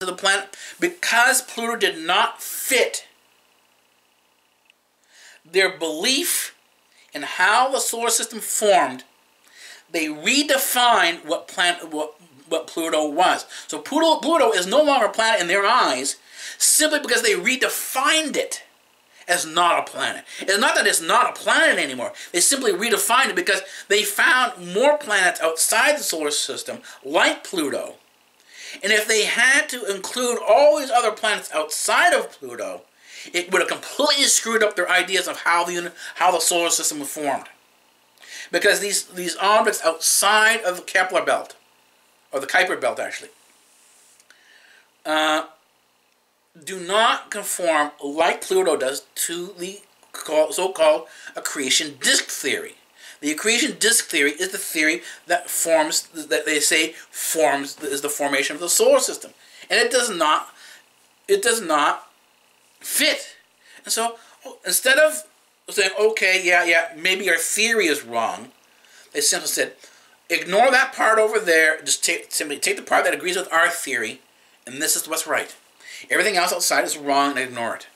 to the planet because Pluto did not fit their belief in how the solar system formed. They redefined what planet what what Pluto was. So Pluto Pluto is no longer a planet in their eyes simply because they redefined it as not a planet. It's not that it's not a planet anymore. They simply redefined it because they found more planets outside the solar system like Pluto and if they had to include all these other planets outside of Pluto, it would have completely screwed up their ideas of how the how the solar system was formed. Because these these objects outside of the Kepler belt, or the Kuiper belt actually, uh, do not conform like Pluto does to the so-called accretion disk theory. The accretion disk theory is the theory that forms, that they say forms, is the formation of the solar system. And it does not, it does not fit. And so instead of saying, okay, yeah, yeah, maybe our theory is wrong, they simply said, ignore that part over there, just take, simply take the part that agrees with our theory, and this is what's right. Everything else outside is wrong and ignore it.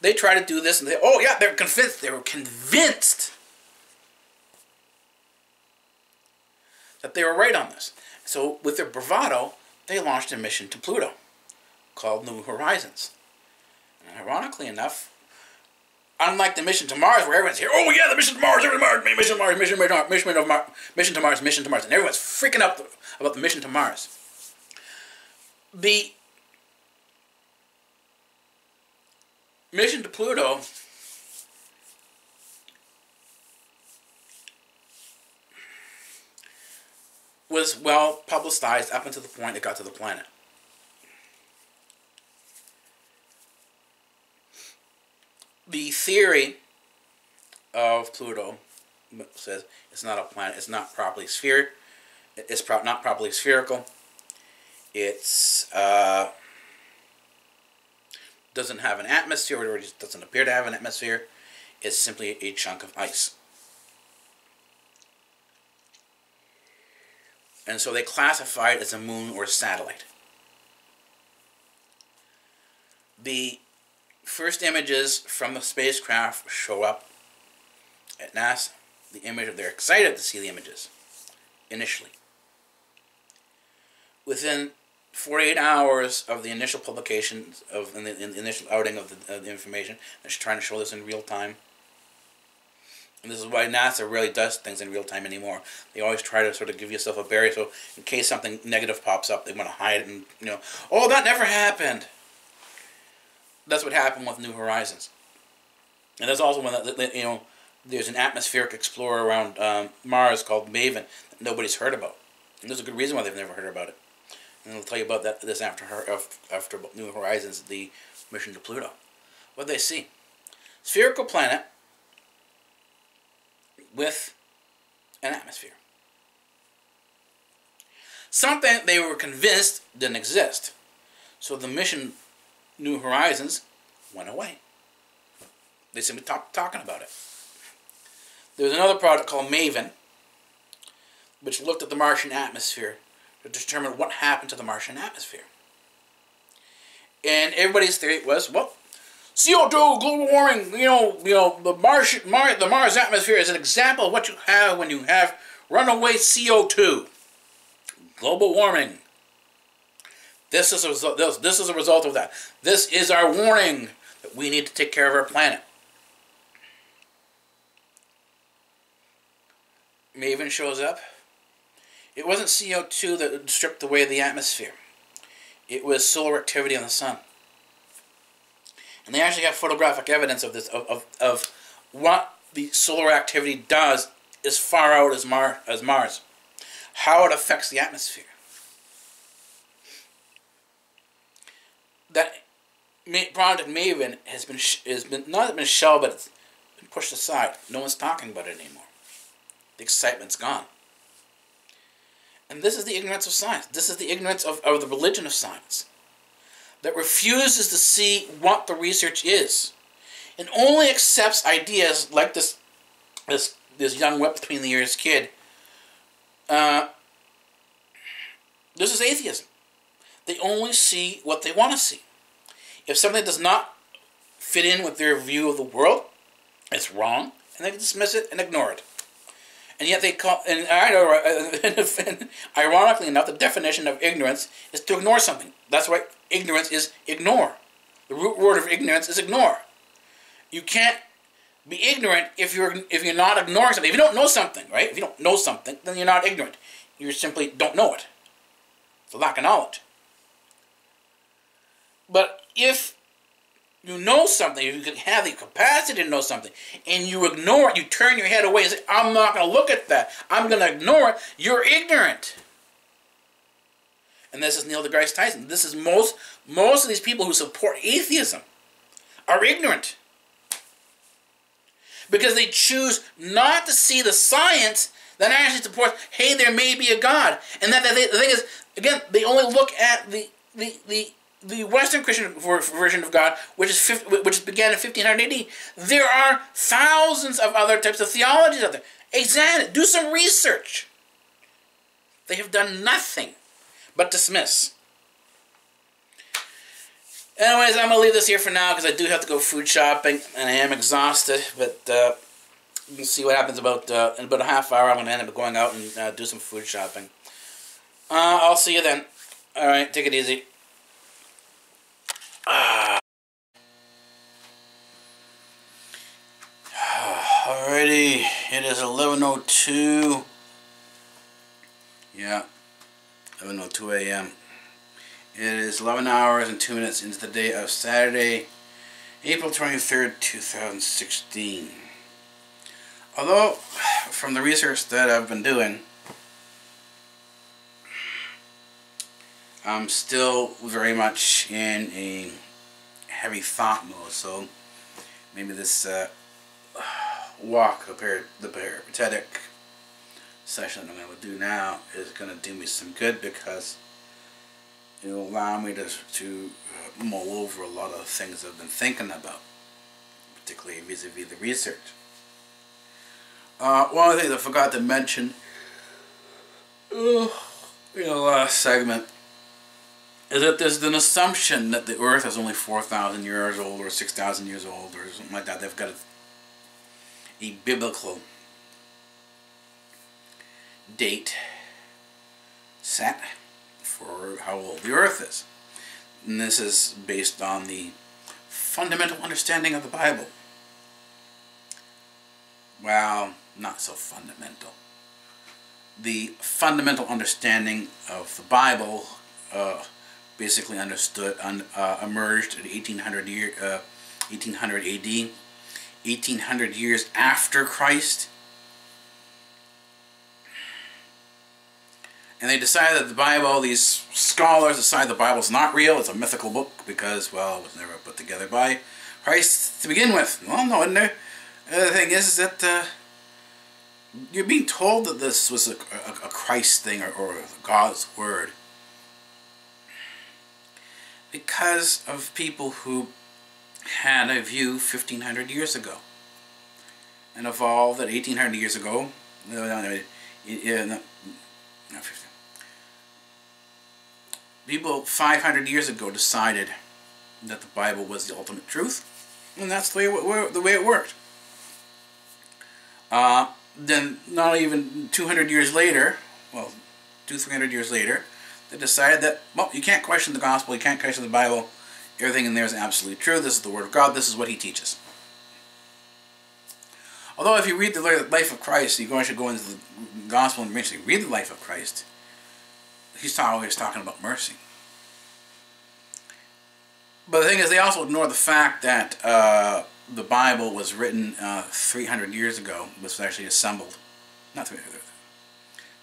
They try to do this and they, oh yeah, they're convinced, they were convinced that they were right on this. So with their bravado, they launched a mission to Pluto called New Horizons. And ironically enough, unlike the mission to Mars, where everyone's here, oh yeah, the mission to Mars, mission to Mars, mission to Mars, mission to Mars, mission to Mars, mission to Mars, mission to Mars, and everyone's freaking out about the mission to Mars. The mission to Pluto was well publicized up until the point it got to the planet. The theory of Pluto says it's not a planet, it's not properly sphere, it's pro not properly spherical, it's uh, doesn't have an atmosphere, or it doesn't appear to have an atmosphere, it's simply a chunk of ice. and so they classify it as a moon or a satellite. The first images from the spacecraft show up at NASA. The image, of they're excited to see the images initially. Within 48 hours of the initial publication of in the, in the initial outing of the, of the information, they're trying to show this in real time and this is why NASA really does things in real time anymore. They always try to sort of give yourself a barrier so in case something negative pops up, they want to hide it and, you know, oh, that never happened. That's what happened with New Horizons. And there's also one that, you know, there's an atmospheric explorer around um, Mars called MAVEN that nobody's heard about. And there's a good reason why they've never heard about it. And I'll tell you about that this after her, after New Horizons, the mission to Pluto. What they see? Spherical planet with an atmosphere. Something they were convinced didn't exist. So the mission New Horizons went away. They simply stopped talking about it. There was another project called MAVEN, which looked at the Martian atmosphere to determine what happened to the Martian atmosphere. And everybody's theory was, well, CO2, global warming, you know, you know, the Mars, Mar the Mars atmosphere is an example of what you have when you have runaway CO2. Global warming. This is a result, this, this is a result of that. This is our warning that we need to take care of our planet. Maven shows up. It wasn't CO2 that stripped away the atmosphere. It was solar activity on the sun. And they actually have photographic evidence of this, of, of, of what the solar activity does as far out as, Mar- as Mars, how it affects the atmosphere. That Project Maven has been, has been not been shelved, but it's been pushed aside. No one's talking about it anymore. The excitement's gone. And this is the ignorance of science. This is the ignorance of, of the religion of science that refuses to see what the research is and only accepts ideas like this this this young wet between the ears kid. Uh, this is atheism. They only see what they want to see. If something does not fit in with their view of the world, it's wrong, and they dismiss it and ignore it. And yet they call, and I know, ironically enough, the definition of ignorance is to ignore something. That's why ignorance is ignore. The root word of ignorance is ignore. You can't be ignorant if you're if you're not ignoring something. If you don't know something, right? If you don't know something, then you're not ignorant. You simply don't know it. It's a lack of knowledge. But if you know something, if you have the capacity to know something, and you ignore it, you turn your head away and say, I'm not going to look at that, I'm going to ignore it, you're ignorant. And this is Neil deGrasse Tyson. This is most, most of these people who support atheism are ignorant. Because they choose not to see the science that actually supports, hey, there may be a God. And that, that they, the thing is, again, they only look at the, the, the the Western Christian version of God, which is which began in 1500 AD, there are thousands of other types of theologies out there. Examine it. Do some research. They have done nothing but dismiss. Anyways, I'm going to leave this here for now because I do have to go food shopping and I am exhausted. But uh, we'll see what happens about uh, in about a half hour. I'm going to end up going out and uh, do some food shopping. Uh, I'll see you then. All right, take it easy. Alrighty, it is 11.02. Yeah, 11.02 a.m. It is 11 hours and 2 minutes into the day of Saturday, April 23rd, 2016. Although, from the research that I've been doing, I'm still very much in a heavy thought mode, so maybe this uh, walk, the peripatetic session I'm going to do now is going to do me some good because it will allow me to, to mull over a lot of things I've been thinking about, particularly vis-a-vis -vis the research. Uh, one of the things I forgot to mention in the last segment is that there's an assumption that the Earth is only 4,000 years old or 6,000 years old or something like that. They've got a, a biblical date set for how old the Earth is. And this is based on the fundamental understanding of the Bible. Well, not so fundamental. The fundamental understanding of the Bible uh, basically understood un, uh, emerged in 1800 year uh, 1800 AD 1800 years after Christ. And they decided that the Bible these scholars decided the Bible's not real it's a mythical book because well it was never put together by Christ to begin with. Well no and the thing is, is that uh, you're being told that this was a, a, a Christ thing or, or God's word because of people who had a view 1500 years ago and evolved at 1800 years ago. No, no, no, no, people 500 years ago decided that the Bible was the ultimate truth, and that's the way it, the way it worked. Uh, then, not even 200 years later, well, two, 300 years later, they decided that, well, you can't question the gospel, you can't question the Bible, everything in there is absolutely true, this is the Word of God, this is what He teaches. Although if you read the life of Christ, you're going to go into the gospel and eventually read the life of Christ, he's always talking about mercy. But the thing is, they also ignore the fact that uh, the Bible was written uh, 300 years ago. was actually assembled. Not 300.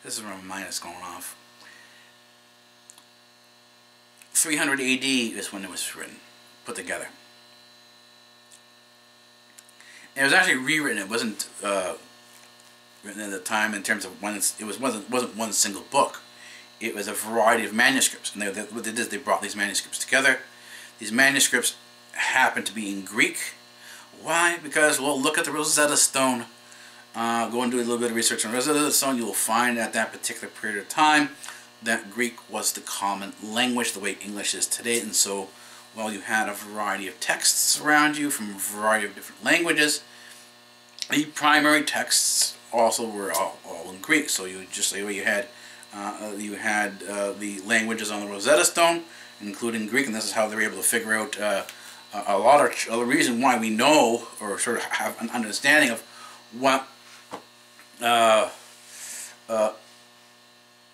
This is where my mind is going off. 300 AD is when it was written, put together. And it was actually rewritten. It wasn't uh, written at the time in terms of when it was wasn't wasn't one single book. It was a variety of manuscripts, and they, they, what they did is they brought these manuscripts together. These manuscripts happened to be in Greek. Why? Because well, look at the Rosetta Stone. Uh, go and do a little bit of research on Rosetta Stone. You will find at that particular period of time that Greek was the common language, the way English is today, and so well, you had a variety of texts around you from a variety of different languages. The primary texts also were all, all in Greek, so you just say well, you had uh, you had uh, the languages on the Rosetta Stone, including Greek, and this is how they were able to figure out uh, a lot of the reason why we know or sort of have an understanding of what uh, uh,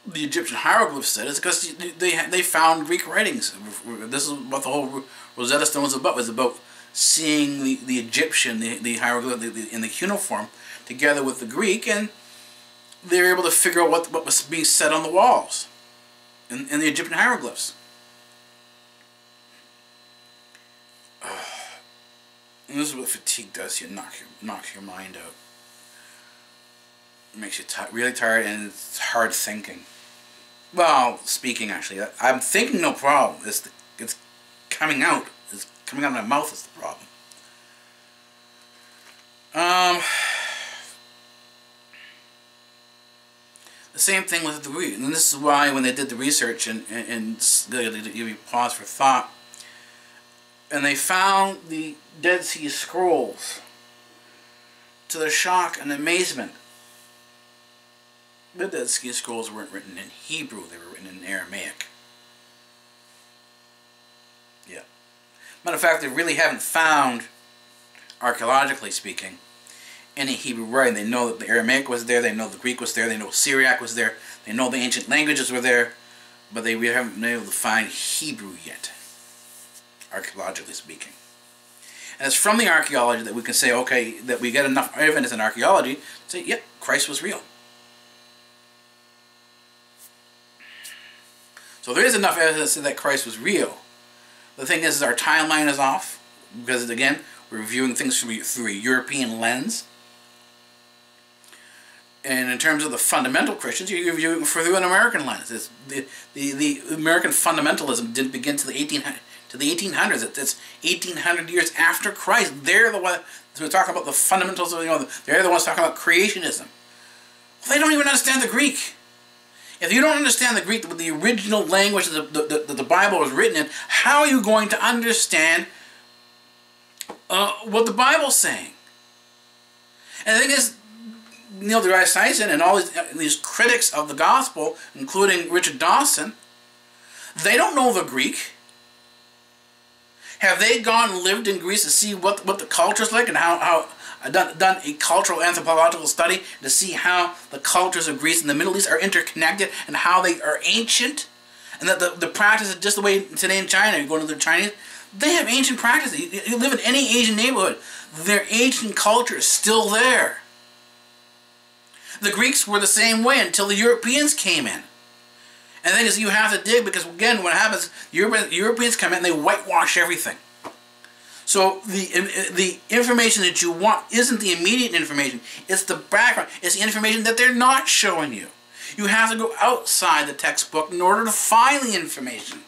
the Egyptian hieroglyphs said is because they they found Greek writings. This is what the whole Rosetta Stone was about. It was about seeing the, the Egyptian, the, the hieroglyph the, the, in the cuneiform, together with the Greek, and they were able to figure out what, what was being said on the walls in, in the Egyptian hieroglyphs. And this is what fatigue does. You knock your your mind out. It makes you really tired and it's hard thinking. Well, speaking actually, I'm thinking no problem. It's the, it's coming out. It's coming out of my mouth is the problem. Um, the same thing with the Greek, and this is why when they did the research and and, and give you pause for thought, and they found the Dead Sea Scrolls. To their shock and amazement, the Dead Sea Scrolls weren't written in Hebrew, they were written in Aramaic. Yeah. Matter of fact, they really haven't found, archaeologically speaking, any Hebrew writing. They know that the Aramaic was there, they know the Greek was there, they know Syriac was there, they know the ancient languages were there, but they really haven't been able to find Hebrew yet, archaeologically speaking. And it's from the archaeology that we can say, okay, that we get enough evidence in archaeology to say, yep, Christ was real. So there is enough evidence that Christ was real. The thing is, is our timeline is off because again, we're viewing things through, through a European lens. And in terms of the fundamental Christians, you're viewing through an American lens. It's the, the, the American fundamentalism didn't begin to the 18 to the 1800s. It's 1800 years after Christ. They're the ones who talk about the fundamentals of you know. They're the ones talking about creationism. Well, they don't even understand the Greek. If you don't understand the Greek, the original language that the, the, the, Bible was written in, how are you going to understand uh, what the Bible's saying? And the thing is, Neil deGrasse Tyson and all these, uh, these critics of the gospel, including Richard Dawson, they don't know the Greek. Have they gone and lived in Greece to see what, what the culture's like and how, how done, done a cultural anthropological study to see how the cultures of Greece and the Middle East are interconnected and how they are ancient. And that the, the practice is just the way today in China, you go to the Chinese, they have ancient practices. You, you live in any Asian neighborhood, their ancient culture is still there. The Greeks were the same way until the Europeans came in. And then you have to dig because, again, what happens, Europeans come in and they whitewash everything. So the the information that you want isn't the immediate information. It's the background. It's the information that they're not showing you. You have to go outside the textbook in order to find the information.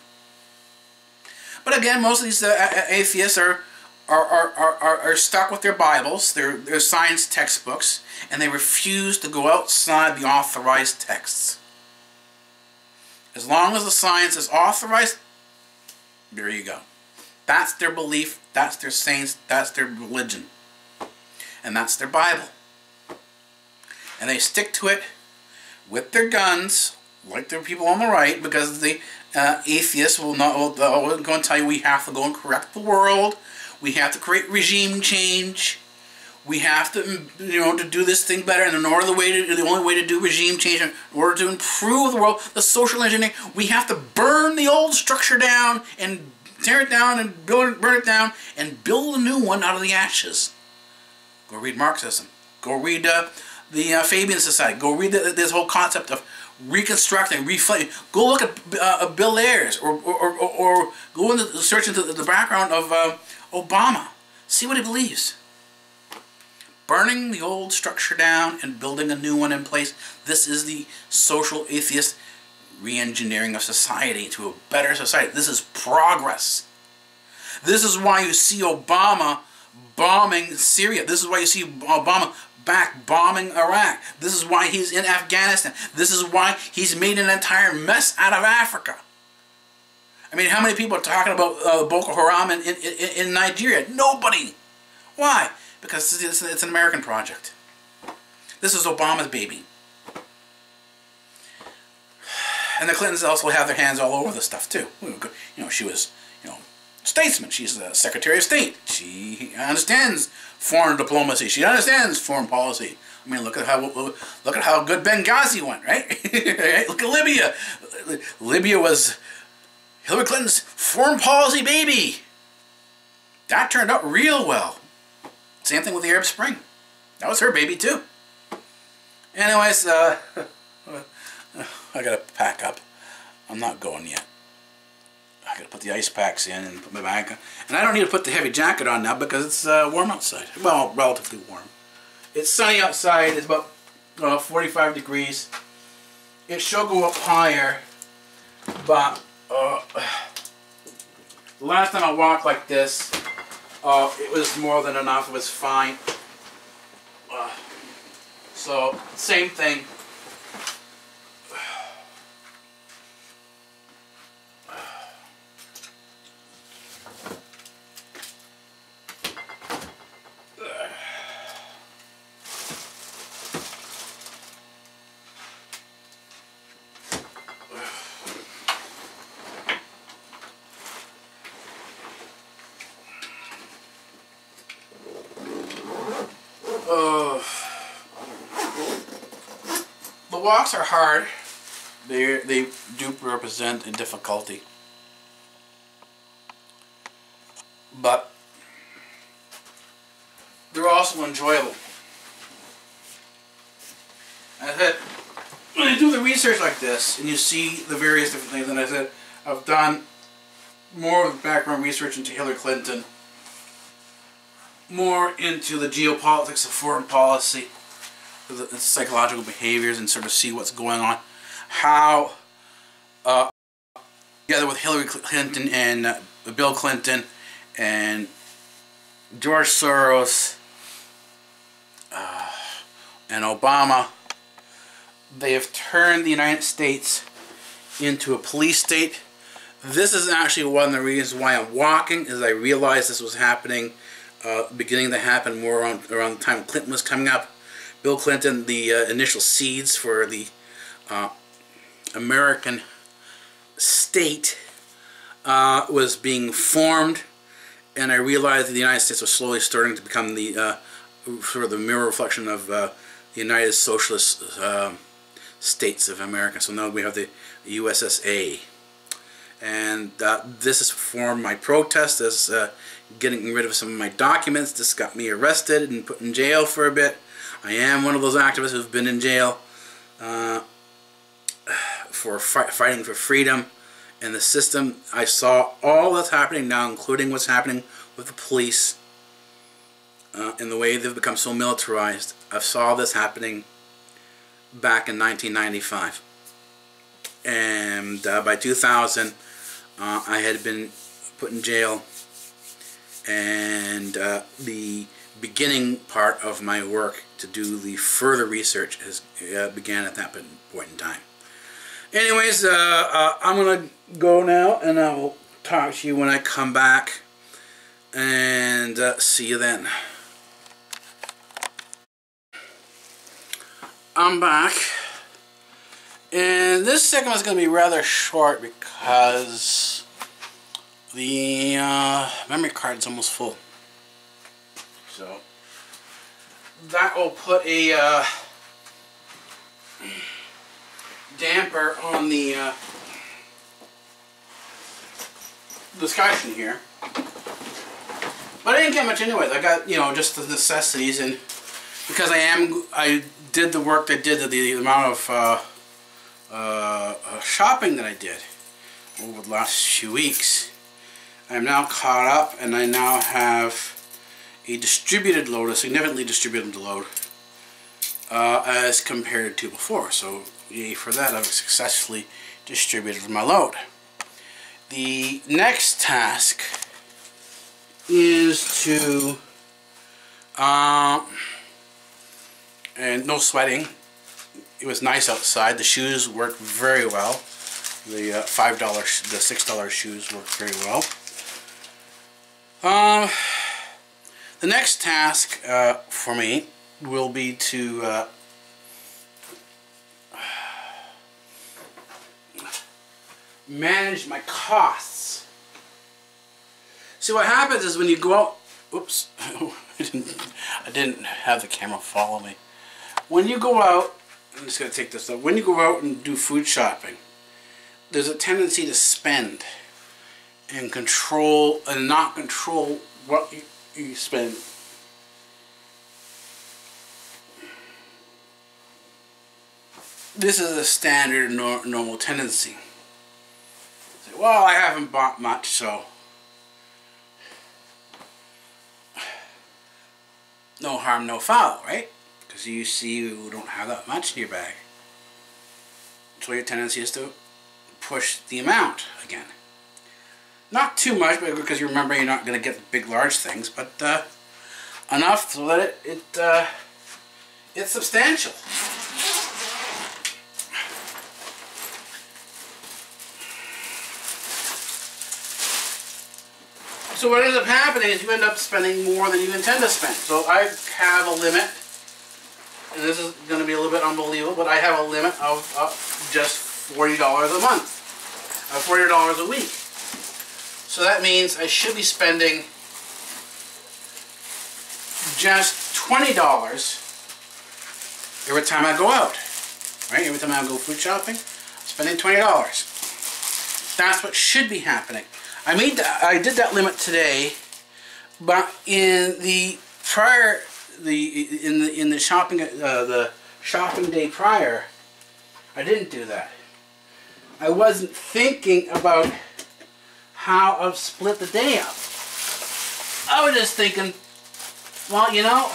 But again, most of these uh, atheists are are, are, are, are stuck with their Bibles, their, their science textbooks, and they refuse to go outside the authorized texts. As long as the science is authorized, there you go. That's their belief, that's their saints, that's their religion. And that's their Bible. And they stick to it with their guns, like the people on the right, because the uh, atheists will not will, will go and tell you we have to go and correct the world, we have to create regime change, we have to you know to do this thing better, and in order the way to the only way to do regime change in order to improve the world, the social engineering, we have to burn the old structure down and tear it down and build burn it down, and build a new one out of the ashes. Go read Marxism. Go read uh, the uh, Fabian Society. Go read the, this whole concept of reconstructing, reflame. Go look at uh, Bill Ayers, or, or, or, or, go into the search into the background of uh, Obama. See what he believes. Burning the old structure down and building a new one in place. This is the social atheist re-engineering of society to a better society. This is progress. This is why you see Obama bombing Syria. This is why you see Obama back bombing Iraq. This is why he's in Afghanistan. This is why he's made an entire mess out of Africa. I mean, how many people are talking about uh, Boko Haram in, in, in, Nigeria? Nobody. Why? Because it's, it's an American project. This is Obama's baby. And the Clintons also have their hands all over the stuff too. You know, she was, you know, statesman. She's the Secretary of State. She understands foreign diplomacy. She understands foreign policy. I mean, look at how look at how good Benghazi went, right? look at Libya. Libya was Hillary Clinton's foreign policy baby. That turned out real well. Same thing with the Arab Spring. That was her baby too. Anyways, uh, I gotta pack up. I'm not going yet. I gotta put the ice packs in and put my bag on. And I don't need to put the heavy jacket on now because it's uh, warm outside. Well, relatively warm. It's sunny outside. It's about uh, 45 degrees. It should go up higher, but uh, the last time I walked like this, uh, it was more than enough. It was fine. Uh, so, same thing. Walks are hard. They they do represent a difficulty. But they're also enjoyable. I said, when you do the research like this and you see the various different things, and I said, I've done more of background research into Hillary Clinton, more into the geopolitics of foreign policy, the psychological behaviors and sort of see what's going on. How, uh, together with Hillary Clinton and uh, Bill Clinton and George Soros uh, and Obama, they have turned the United States into a police state. This is actually one of the reasons why I'm walking, is I realized this was happening, uh, beginning to happen more around, around the time Clinton was coming up. Bill Clinton the uh, initial seeds for the uh, American state uh, was being formed and I realized that the United States was slowly starting to become the uh, sort of the mirror reflection of uh, the United Socialist uh, States of America. So now we have the USSA. And this has formed my protest as getting rid of some of my documents. This got me arrested and put in jail for a bit. I am one of those activists who've been in jail uh, for fighting for freedom in the system. I saw all that's happening now, including what's happening with the police uh, and the way they've become so militarized. I saw this happening back in 1995. And uh, by 2000, uh, I had been put in jail and uh, the beginning part of my work to do the further research has uh, began at that point in time. Anyways, uh, uh, I'm going to go now and I'll talk to you when I come back and uh, see you then. I'm back and this segment is going to be rather short because the uh, memory card is almost full. So that will put a uh, damper on the uh, discussion here. But I didn't get much anyways. I got, you know, just the necessities and because I am, I did the work that did, the, the amount of uh, uh, uh, shopping that I did over the last few weeks. I'm now caught up and I now have a distributed load, a significantly distributed load uh, as compared to before. So yay for that, I've successfully distributed my load. The next task is to, um, and no sweating, it was nice outside. The shoes worked very well. The uh, five dollar, the six dollar shoes worked very well. Um, the next task uh, for me will be to uh, manage my costs. See what happens is when you go out, oops, I didn't, I didn't have the camera follow me. When you go out, I'm just going to take this up, when you go out and do food shopping, there's a tendency to spend and control and not control what you, you spend. This is a standard nor normal tendency. Say, well, I haven't bought much, so no harm, no foul, right? Because you see you don't have that much in your bag. So your tendency is to push the amount again. Not too much, but because you remember you're not going to get big, large things, but uh, enough so that it, it uh, it's substantial. So what ends up happening is you end up spending more than you intend to spend. So I have a limit, and this is going to be a little bit unbelievable, but I have a limit of, of just $40 a month, of $40 a week. So that means I should be spending just $20 every time I go out. Right? Every time I go food shopping, I'm spending $20. That's what should be happening. I made that, I did that limit today, but in the prior the in the in the shopping uh, the shopping day prior, I didn't do that. I wasn't thinking about how I've split the day up. I was just thinking, well, you know,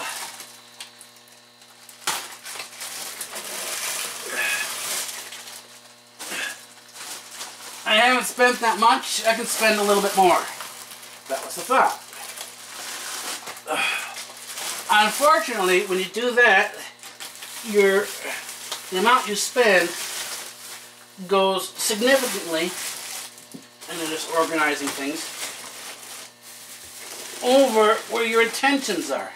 I haven't spent that much, I can spend a little bit more. That was the thought. Unfortunately, when you do that, your the amount you spend goes significantly and then just organizing things over where your intentions are.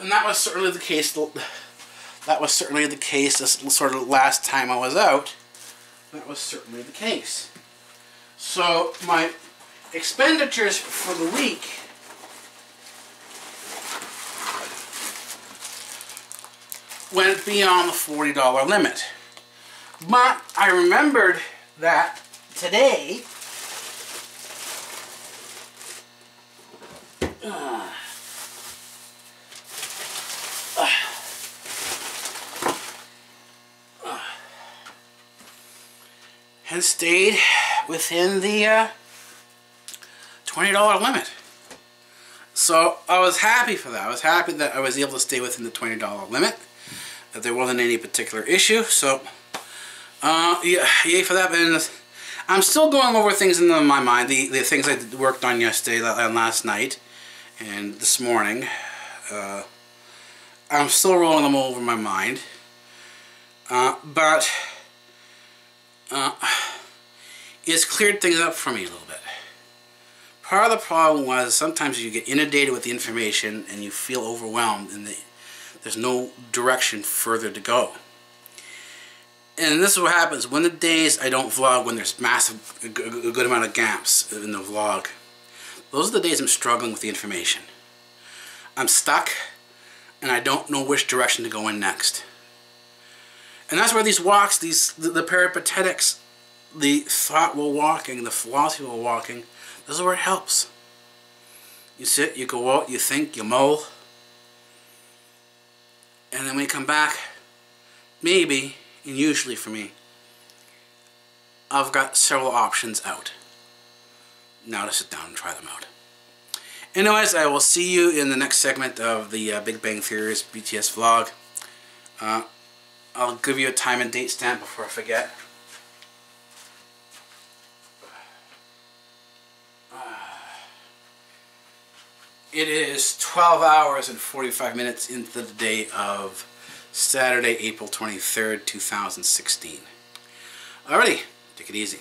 And that was certainly the case. That was certainly the case. This sort of last time I was out. That was certainly the case. So my expenditures for the week went beyond the $40 limit. But I remembered that today uh, uh, and stayed within the uh, $20 limit. So I was happy for that. I was happy that I was able to stay within the $20 limit that there wasn't any particular issue. So, uh, yeah, yay for that. And I'm still going over things in my mind, the, the things I worked on yesterday and last night and this morning. Uh, I'm still rolling them over my mind. Uh, but uh, it's cleared things up for me a little bit. Part of the problem was sometimes you get inundated with the information and you feel overwhelmed and the there's no direction further to go. And this is what happens. When the days I don't vlog, when there's massive, a good amount of gaps in the vlog, those are the days I'm struggling with the information. I'm stuck, and I don't know which direction to go in next. And that's where these walks, these the, the peripatetics, the thought thoughtful walking, the philosophical walking, this is where it helps. You sit, you go out, you think, you mull. And then when you come back, maybe, and usually for me, I've got several options out. Now to sit down and try them out. Anyways, I will see you in the next segment of the uh, Big Bang Theory's BTS vlog. Uh, I'll give you a time and date stamp before I forget. It is 12 hours and 45 minutes into the day of Saturday, April 23rd, 2016. Alrighty, take it easy.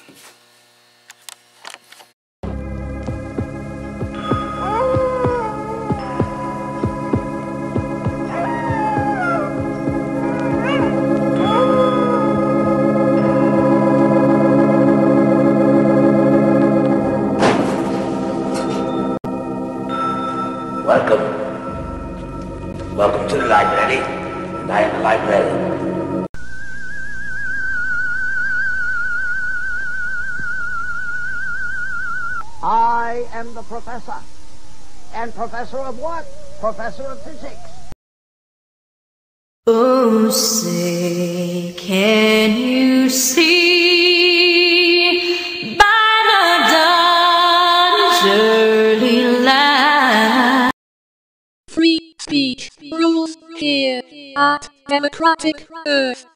Professor of what? Professor of physics. Oh, say, can you see by the dawn's early light? Free speech rules here at Democratic Earth.